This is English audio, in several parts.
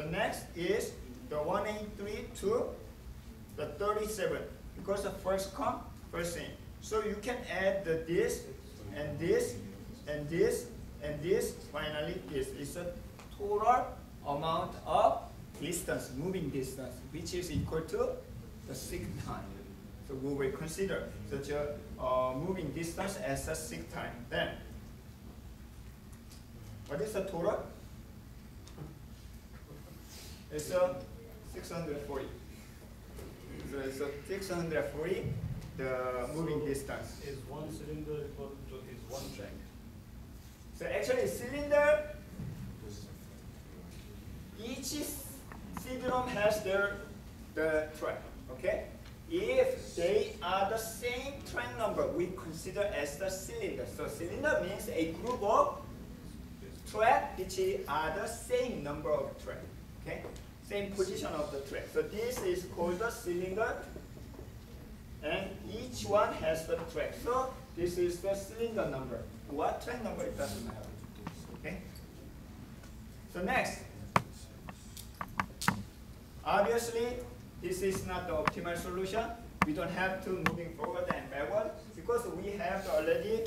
The next is the 183 to the 37 because the first come, first in. So you can add the this and this and this and this. Finally, this is a total amount of distance, moving distance, which is equal to the seek time. So we will consider such a uh, moving distance as a seek time. Then, what is the total? It's a 640. So it's a 640, the moving distance. Is one cylinder equal to is one track? So actually cylinder, each CD-ROM has their the track, okay? If they are the same track number, we consider as the cylinder. So cylinder means a group of track which are the same number of track, okay? Same position of the track. So this is called the cylinder, and each one has the track. So this is the cylinder number. What track number it doesn't matter. Okay. So next, obviously this is not the optimal solution. We don't have to moving forward and backward because we have already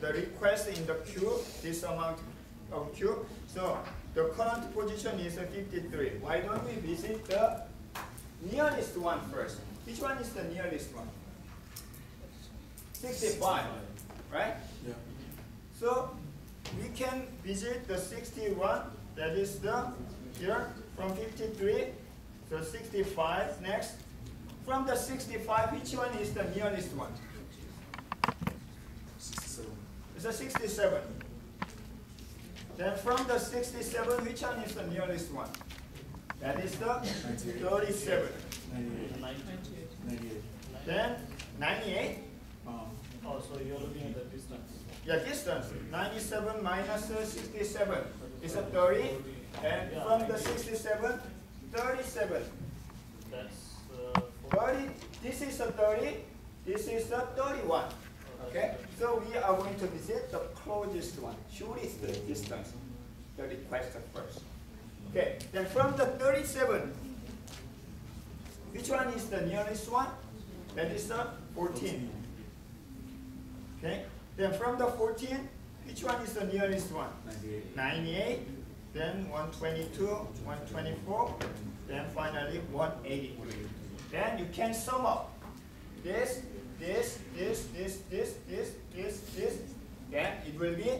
the request in the queue, this amount of queue. So the current position is 53. Why don't we visit the nearest one first? Which one is the nearest one? 65, right? Yeah. So we can visit the 61, that is the here from 53, so 65 next. From the 65, which one is the nearest one? 67. It's a 67. Then from the 67, which one is the nearest one? That is the 37. 98. Ninety-eight. 98. Then 98, Um, Oh, so you're looking at the distance. yeah, distance. 97 uh, 67 is a 30. And from the 67, 37. That's uh, four. 30, this is a 30, this is a 31. Okay, so we are going to visit the closest one, shortest distance, the request first. Okay, then from the 37, which one is the nearest one? That is the 14. Okay, then from the 14, which one is the nearest one? 98. 98, then 122, 124, then finally 183. Then you can sum up this, this, this, this, this, this, this, this, then it will be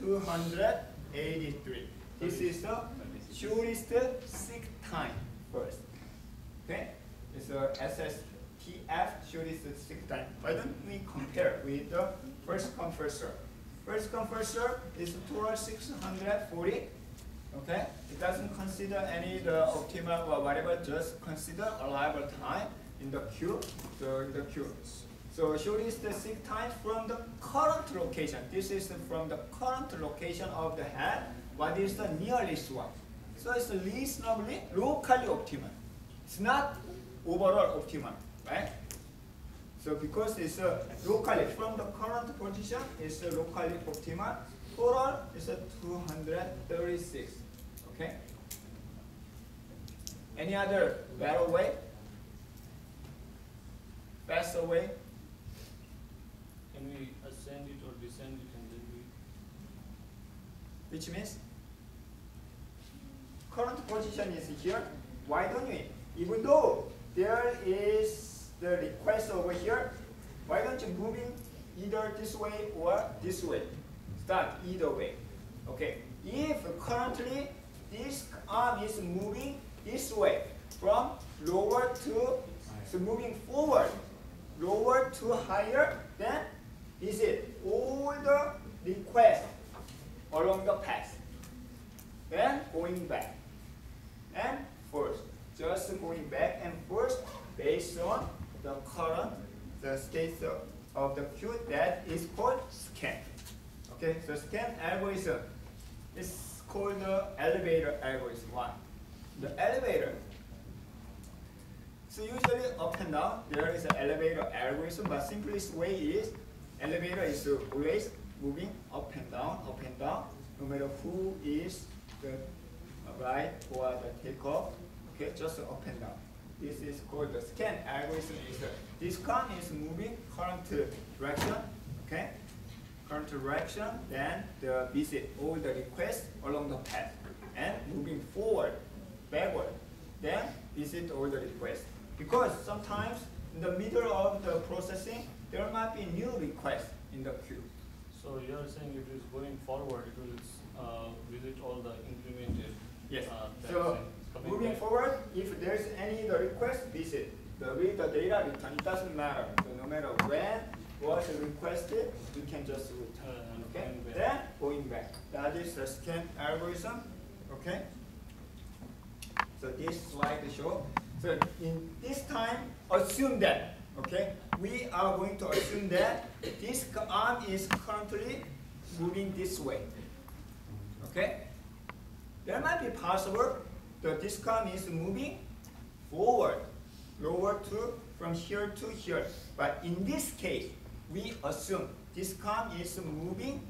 283. This is the shortest seek time first. Okay? It's a SSTF shortest seek time. Why don't we compare with the first come first serve is total 640. Okay? It doesn't consider any the optimal or whatever, just consider arrival time in the queue. So in the queue. So time from the current location. This is from the current location of the head. What is the nearest one? So it's reasonably locally optimal. It's not overall optimal, right? So because it's a locally from the current position, it's a locally optimal. Total is a 236. Okay. Any other better way? Faster away. Can we ascend it or descend it and then we? Which means current position is here. Why don't we? Even though there is the request over here, why don't you move in either this way or this way? Start either way. Okay. If currently this arm is moving this way from lower to so moving forward, lower to higher, then is it all the request along the path. Then going back. And first, just going back and forth based on the current, the state of, the queue that is called scan. Okay, so scan algorithm is called the elevator algorithm. Why? The elevator. So usually up and down, there is an elevator algorithm, but simplest way is elevator is always moving up and down, up and down, no matter who is the right or the takeoff. Okay, just up and down. This is called the scan algorithm. Is this cone is moving current direction. Okay, current direction. Then the visit all the requests along the path and moving forward, backward. Then visit all the requests because sometimes in the middle of the processing there might be new requests in the queue. So you are saying if it is going forward, it will uh, visit all the incremented. Yes. uh, So tags and coming moving back. forward, if there's any the request, visit. The read the data return, it doesn't matter. So no matter when was requested, we can just return. Uh, Okay. going back. Then going back. That is the scan algorithm. Okay. So this slide show. So in this time, assume that. Okay. We are going to assume that this arm is currently moving this way. Okay. There might be possible the disk arm is moving forward, lower to from here to here. But in this case, we assume disk arm is moving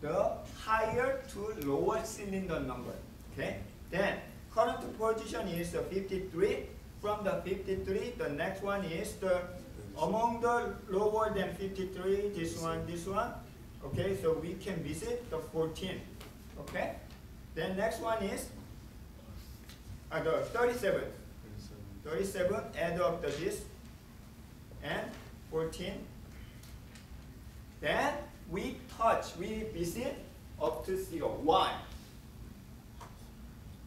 the higher to lower cylinder number. Okay. Then current position is the 53. From the 53, the next one is the among the lower than 53, this one, this one. Okay, so we can visit the 14. Okay. Then next one is uh, the 37. 37 add up the this and 14. Then we touch, we visit up to zero. Why?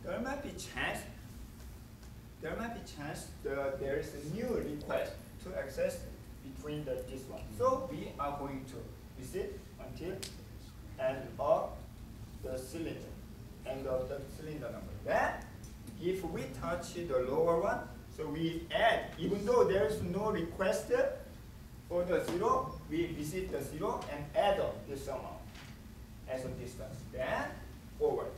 There might be chance. There might be chance that there is a new request to access between the this one. So we are going to visit until end of the cylinder, end of the cylinder number. Then if we touch the lower one, so we add, even though there is no request for the zero, we visit the zero and add up this amount as a distance. Then forward.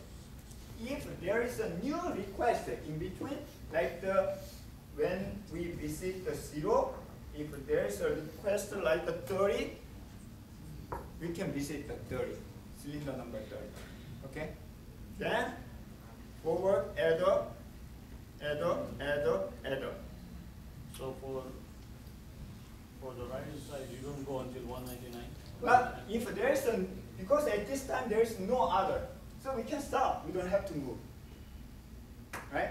If there is a new request in between, like the when we visit the zero, if there is a request like the 30, we can visit the 30, cylinder number 30. Okay? Then forward, add up, add up, add up, add up. So for, for the right side, you don't go until one ninety-nine? But if there is a, because at this time there is no other, so we can stop. We don't have to move. Right?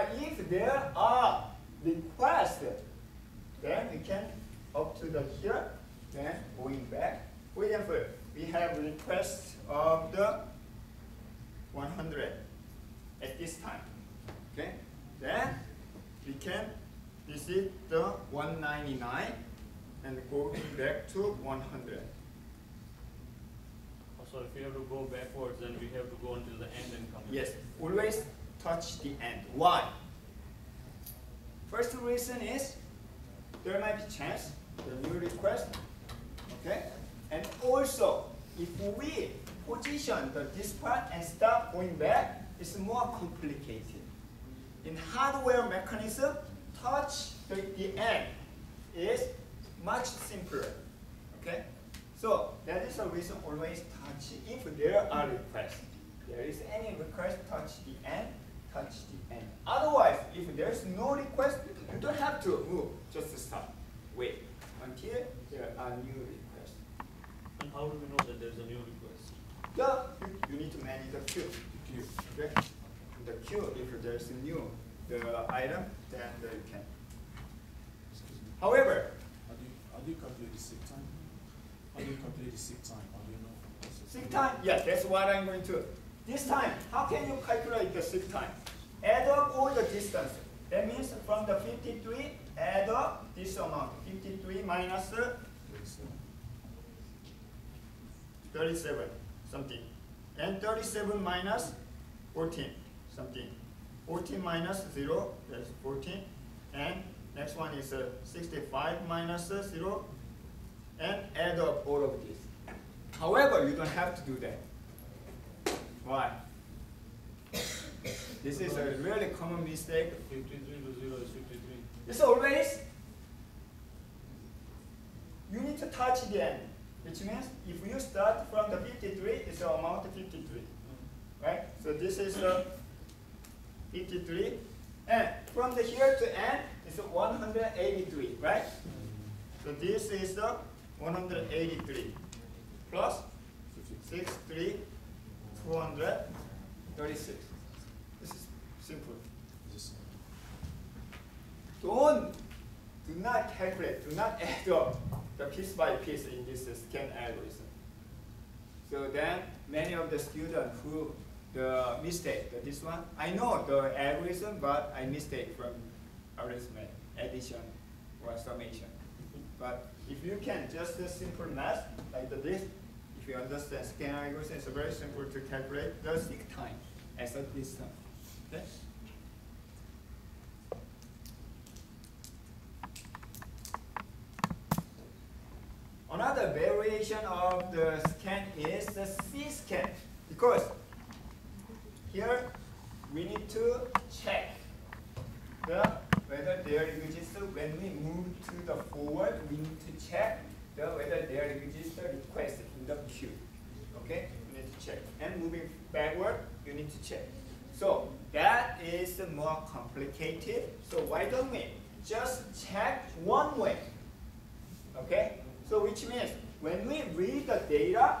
But if there are requests, then we can up to the here, then going back. For example, we have requests of the 100 at this time. Okay? Then we can visit the 199 and go back to 100. So if you have to go backwards, then we have to go until the end and come. Yes, always touch the end. Why? First reason is there might be chance the new request. Okay, and also if we position the this part and start going back, it's more complicated. In hardware mechanism, touch the, the end is much simpler. Okay, so that is the reason always touch if there are requests. There is any request, touch the end, touch the end. Otherwise, if there is no request, you don't have to move, just stop. Wait until there are new requests. And how do we know that there's a new request? The, you, you need to manage the queue. The queue. Okay? The queue, if there is a new the item, then you can. However, How do you, how do you calculate the seek time? How do you calculate the seek time? How do you know? what's Seek time, yeah, that's what I'm going to. This time, how can you calculate the seek time? Add up all the distance. That means from the 53, add up this amount. 53 uh, 37, something. And 37 minus 14, something. 14 minus 0, that's 14. And next one is uh, 65 minus uh, 0. And add up all of this. However, you don't have to do that. Why? This is a really common mistake. Fifty-three to zero is fifty-three. It's always, you need to touch the end, which means if you start from the 53, it's the amount of 53, right? So this is the 53. And from the here to end is 183, right? So this is the 183 plus 63, 236. Simple. Don't, do not calculate, do not add up the piece by piece in this uh, scan algorithm. So then many of the students who the mistake, the, this one, I know the algorithm, but I mistake from arithmetic, addition or summation. But if you can just a simple math like the this, if you understand scan algorithm, it's very simple to calculate the seek time as a distance. Another variation of the scan is the C-scan because here we need to check the whether there exists when we move to the forward we need to check the whether there exists a request in the queue. Okay, you need to check. And moving backward you need to check. So that is more complicated. So why don't we just check one way? Okay? So which means when we read the data,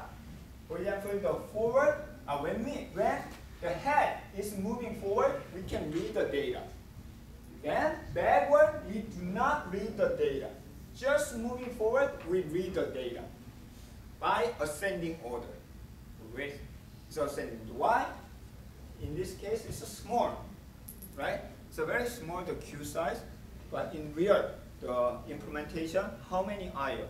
for example, the forward, uh, when we when the head is moving forward, we can read the data. Then backward, we do not read the data. Just moving forward, we read the data by ascending order. So ascending. Why? In this case, it's a small, right? It's a very small the queue size, but in real the implementation, how many IO?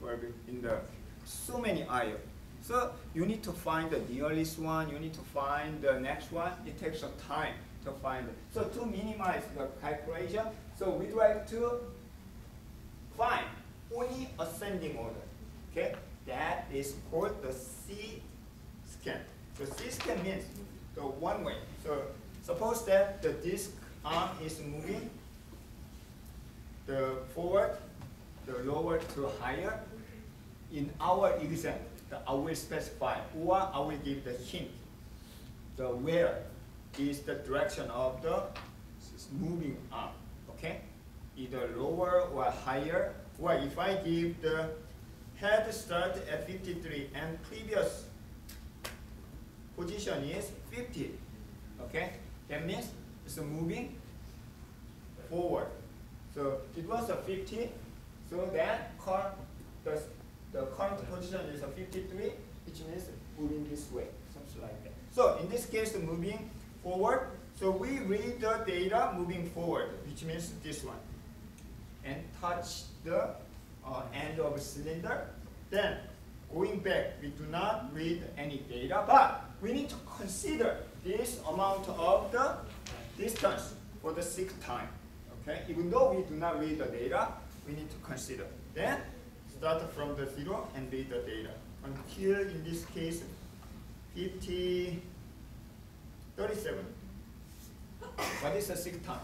will be in the so many IO. So you need to find the nearest one, you need to find the next one. It takes some time to find it. So to minimize the calculation, so we'd like to find only ascending order. Okay? That is called the C scan. So C scan means the one way. So suppose that the disk arm is moving the forward the lower to higher. In our example, I will specify or I will give the hint. The where is the direction of the moving arm. Okay? Either lower or higher. Or if I give the head start at 53 and previous position is 50. Okay? That means it's moving forward. So it was a 50, so then current, the, the current position is a 53, which means moving this way, something like that. So in this case, the moving forward, so we read the data moving forward, which means this one, and touch the uh, end of cylinder. Then going back, we do not read any data, but we need to consider this amount of the distance for the seek time. Okay, even though we do not read the data, we need to consider. Then start from the zero and read the data until in this case 50, 37. what is the seek time?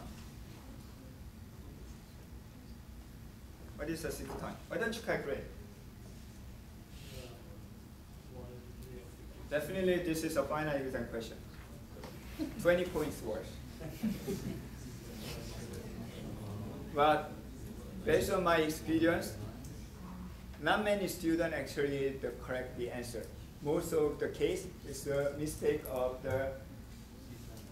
What is the seek time? Why don't you calculate? Definitely this is a final exam question. 20 points worth. but based on my experience, not many students actually the correct the answer. Most of the case is a mistake of the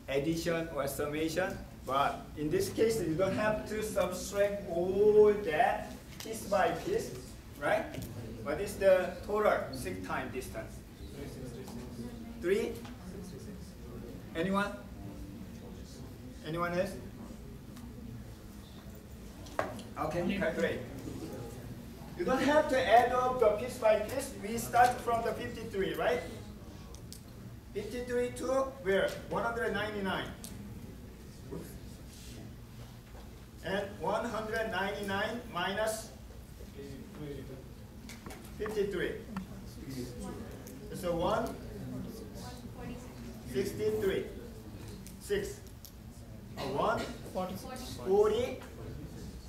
addition or summation. But in this case, you don't have to subtract all that piece by piece, right? What is the total seek time distance? Three? Anyone? Anyone else? Okay, calculate? You don't have to add up the piece by piece. We start from the 53, right? 53 to where? 199. And 199 minus 53. So 1, 63. 6. A 1, 40,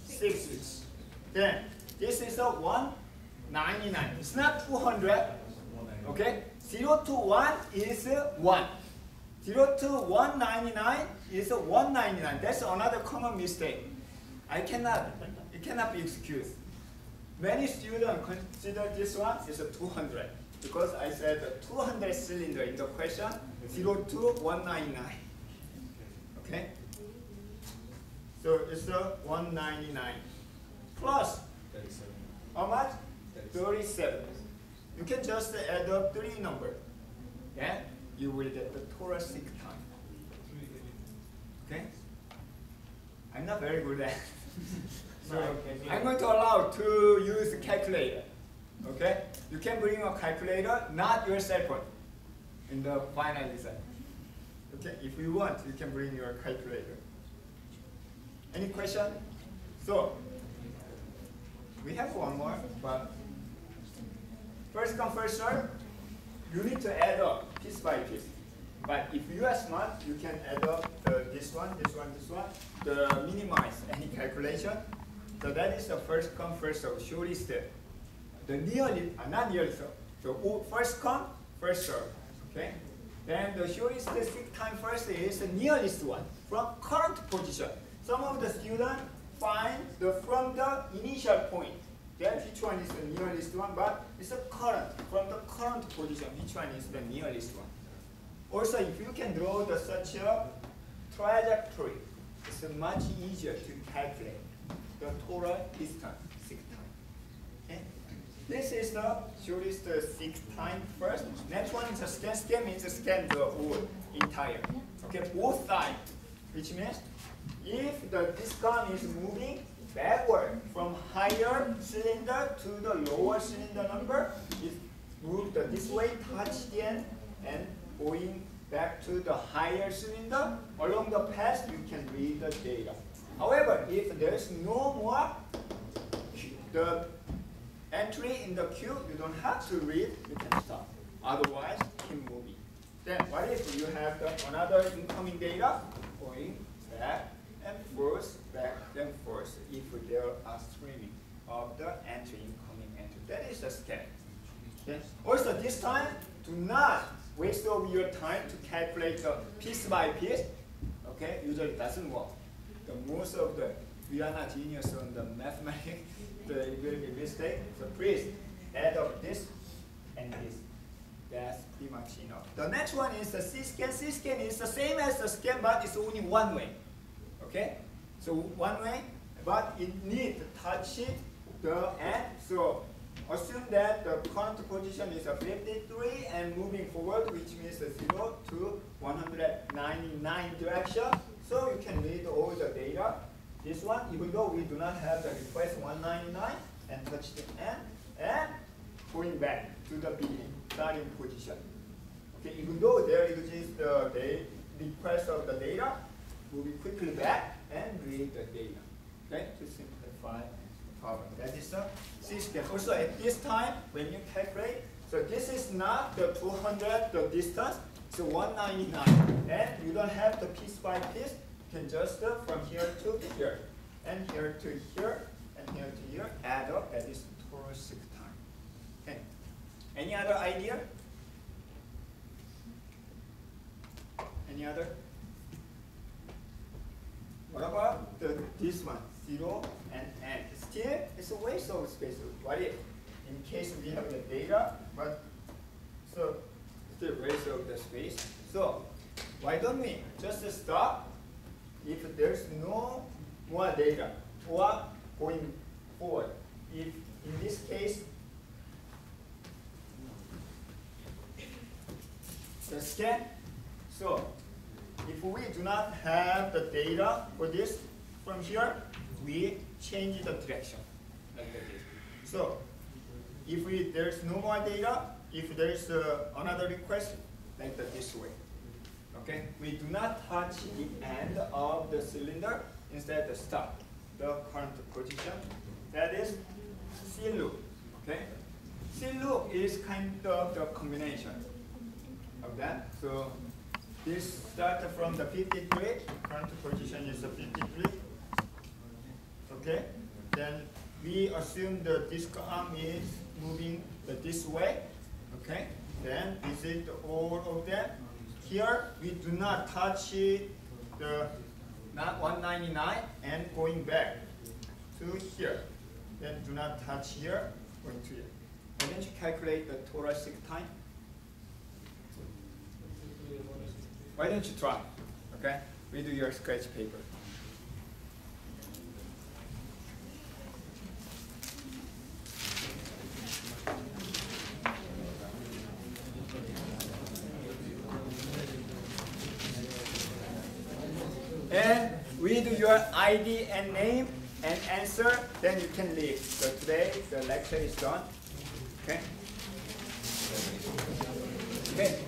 6. Then this is a 199. It's not 200. Okay? 0 to 1 is 1. 0 to 199 is 199. That's another common mistake. I cannot, it cannot be excused. Many students consider this one is a 200 because I said 200 cylinder in the question 0 to 199. Okay? So it's a 199 plus how much? 37. You can just add up three number. Yeah? You will get the seek time. Okay? I'm not very good at So I'm going to allow to use calculator. Okay? You can bring a calculator, not your cell phone, in the final result. Okay? If you want, you can bring your calculator. Any question? So, we have one more, but first come first serve. You need to add up piece by piece. But if you are smart, you can add up the, this one, this one, this one, to minimize any calculation. So that is the first come first serve, shortest. The nearly, uh, not nearly so. First come first serve. Okay. Then the shortest seek time first is the nearest one from current position. Some of the students find the from the initial point. Then which one is the nearest one, but it's a current from the current position. Which one is the nearest one? Also, if you can draw the such a trajectory, it's much easier to calculate the total distance? This is the shortest uh, seek time first. Next one is a scan. Scan means scan the whole entire. Okay, both sides, which means if the gun is moving backward from higher cylinder to the lower cylinder number, it moved this way, touch the end, and going back to the higher cylinder. Along the path, you can read the data. However, if there's no more the entry in the queue, you don't have to read, you can stop. Otherwise, keep moving. Then what if you have the, another incoming data going back and forth, back and forth, if there are streaming of the entry, incoming entry. That is a scan. Okay. Also, this time, do not waste of your time to calculate the piece by piece. Okay, usually it doesn't work. The most of the we are not genius on the mathematics. The it will be mistake. So please add up this and this. That's pretty much enough. The next one is the C-scan. C-scan is the same as the scan, but it's only one way. Okay? So one way, but it needs to touch it, the end. So assume that the current position is a 53 and moving forward, which means the 0 to 199 direction. So you can read all the data. This one, even though we do not have the request 199 and touch the end, and going back to the beginning, starting position. Okay, even though there is uh, the day, request of the data, moving quickly back and read the data. Okay, to simplify the problem. That is the system. Also, at this time, when you calculate, so this is not the 200, the distance, it's 199. And you don't have the piece by piece, can just uh, from here to here, and here to here, and here to here, add up, that is total seek times. Okay. Any other idea? Any other? What about the, this one, zero and n? Still, it's a waste of space. What if, in case we have the data, but so still waste of the space. So why don't we just stop if there's no more data or going forward? If in this case the scan, so if we do not have the data for this from here, we change the direction like. So if we there's no more data, if there is uh, another request, like that this way. Okay, we do not touch the end of the cylinder, instead stop the current position. That is C-LOOK. Okay, C loop is kind of the combination of that. So this starts from the 53, current position is the 53. Okay, then we assume the disc arm is moving this way. Okay, then visit all of them here we do not touch the not 199 and going back to here. Then do not touch here, going to here. And then you calculate the seek time. Why don't you try? Okay? Redo your scratch paper. And read your ID and name and answer, then you can leave. So today the lecture is done. Okay? Okay.